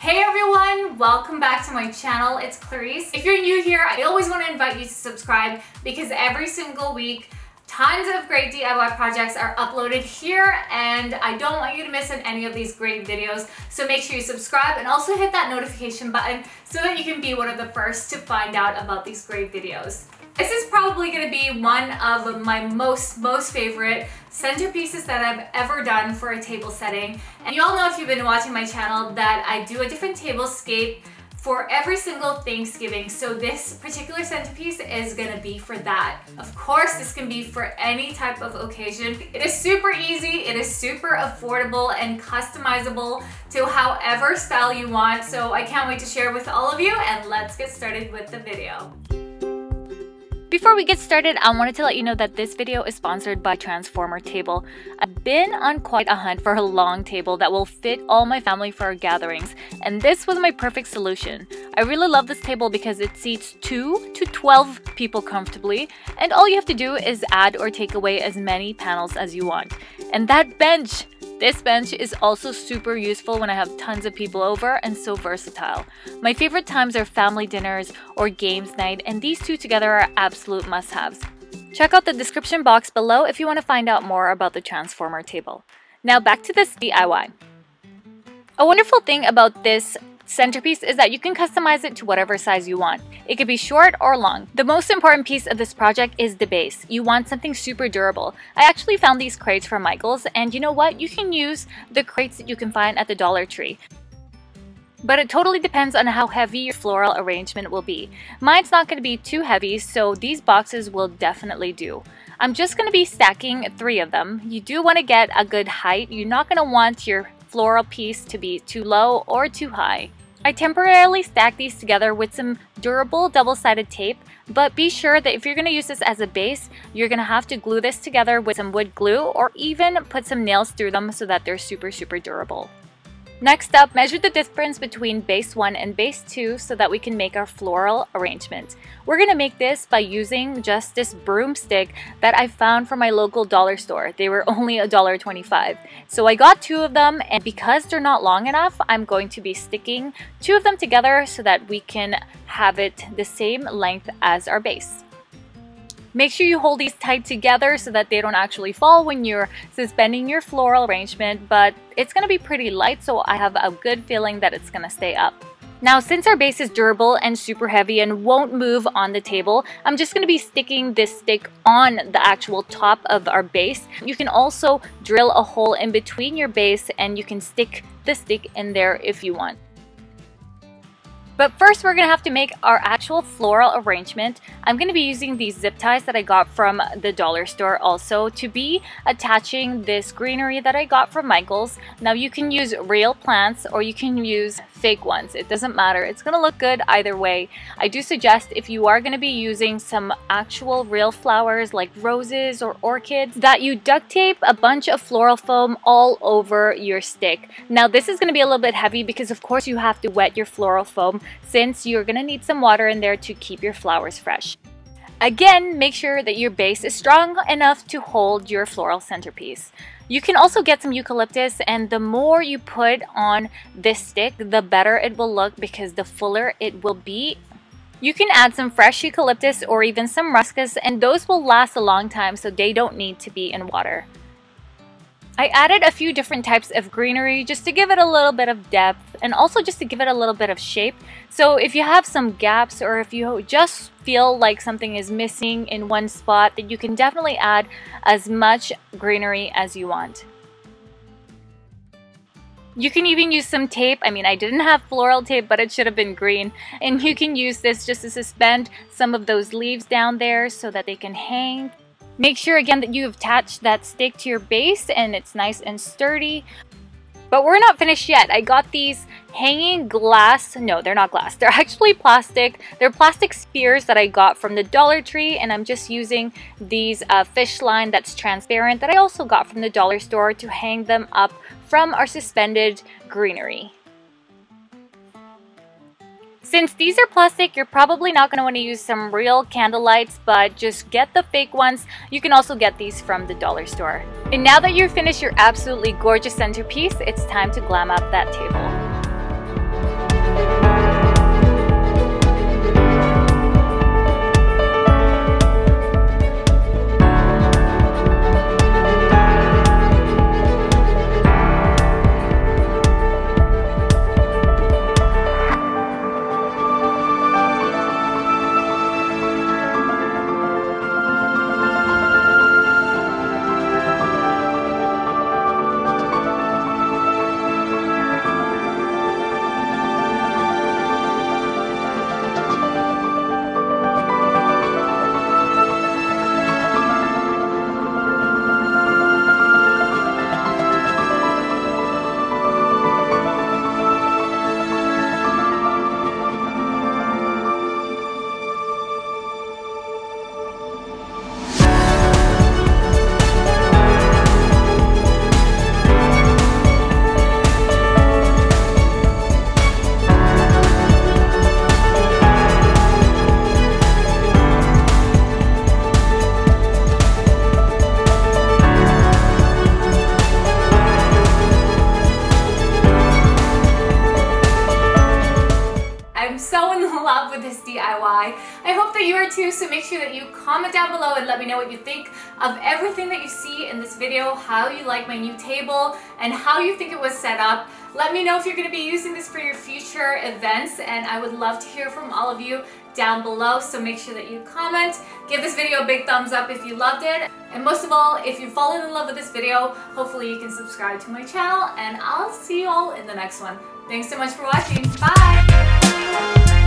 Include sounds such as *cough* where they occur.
Hey everyone, welcome back to my channel. It's Clarizz. If you're new here, I always want to invite you to subscribe because every single week Tons of great DIY projects are uploaded here and I don't want you to miss on any of these great videos. So make sure you subscribe and also hit that notification button so that you can be one of the first to find out about these great videos. This is probably gonna be one of my most, most favorite centerpieces that I've ever done for a table setting. And you all know if you've been watching my channel that I do a different table scape for every single Thanksgiving. So this particular centerpiece is gonna be for that. Of course, this can be for any type of occasion. It is super easy, it is super affordable and customizable to however style you want. So I can't wait to share with all of you and let's get started with the video. Before we get started, I wanted to let you know that this video is sponsored by Transformer Table. I've been on quite a hunt for a long table that will fit all my family for our gatherings, and this was my perfect solution. I really love this table because it seats 2 to 12 people comfortably, and all you have to do is add or take away as many panels as you want. And that bench! This bench is also super useful when I have tons of people over and so versatile. My favorite times are family dinners or games night and these two together are absolute must-haves. Check out the description box below if you want to find out more about the transformer table. Now back to this DIY. A wonderful thing about this centerpiece is that you can customize it to whatever size you want. It could be short or long. The most important piece of this project is the base. You want something super durable. I actually found these crates from Michaels and you know what? You can use the crates that you can find at the Dollar Tree. But it totally depends on how heavy your floral arrangement will be. Mine's not going to be too heavy, so these boxes will definitely do. I'm just going to be stacking three of them. You do want to get a good height. You're not going to want your floral piece to be too low or too high. I temporarily stack these together with some durable double-sided tape, but be sure that if you're going to use this as a base, you're going to have to glue this together with some wood glue or even put some nails through them so that they're super, super durable. Next up, measure the difference between base 1 and base 2 so that we can make our floral arrangement. We're going to make this by using just this broomstick that I found from my local dollar store. They were *laughs* only $1.25. So I got two of them and because they're not long enough, I'm going to be sticking two of them together so that we can have it the same length as our base. Make sure you hold these tight together so that they don't actually fall when you're suspending your floral arrangement, but it's going to be pretty light so I have a good feeling that it's going to stay up. Now, since our base is durable and super heavy and won't move on the table, I'm just going to be sticking this stick on the actual top of our base. You can also drill a hole in between your base and you can stick the stick in there if you want. But first we're to have to make our actual floral arrangement. I'm to be using these zip ties that I got from the dollar store also to be attaching this greenery that I got from Michaels. Now you can use real plants or you can use fake ones. It doesn't matter. It's going to look good either way. I do suggest if you are going to be using some actual real flowers like roses or orchids that you duct tape a bunch of floral foam all over your stick. Now this is going to be a little bit heavy because of course you have to wet your floral foam since you're gonna need some water in there to keep your flowers fresh. Again, make sure that your base is strong enough to hold your floral centerpiece. You can also get some eucalyptus and the more you put on this stick, the better it will look because the fuller it will be. You can add some fresh eucalyptus or even some ruscus and those will last a long time so they don't need to be in water. I added a few different types of greenery just to give it a little bit of depth and also just to give it a little bit of shape. So if you have some gaps or if you just feel like something is missing in one spot, then you can definitely add as much greenery as you want. You can even use some tape. I mean, I didn't have floral tape, but it should have been green. And you can use this just to suspend some of those leaves down there so that they can hang. Make sure again that you have attached that stick to your base and it's nice and sturdy. But we're not finished yet. I got these hanging glass, no, they're not glass. *laughs* They're actually plastic. They're plastic spears that I got from the Dollar Tree and I'm just using these uh, fish line that's transparent that I also got from the dollar store to hang them up from our suspended greenery. Since these are plastic, you're probably not going to want to use some real candle lights, but just get the fake ones. You can also get these from the dollar store. And now that you've finished your absolutely gorgeous centerpiece, it's time to glam up that table. DIY. I hope that you are too, so make sure that you comment down below and let me know what you think of everything that you see in this video, how you like my new table, and how you think it was set up. Let me know if you're going to be using this for your future events, and I would love to hear from all of you down below, so make sure that you comment. Give this video a big thumbs up if you loved it. And most of all, if you've fallen in love with this video, hopefully you can subscribe to my channel, and I'll see you all in the next one. Thanks so much for watching. Bye!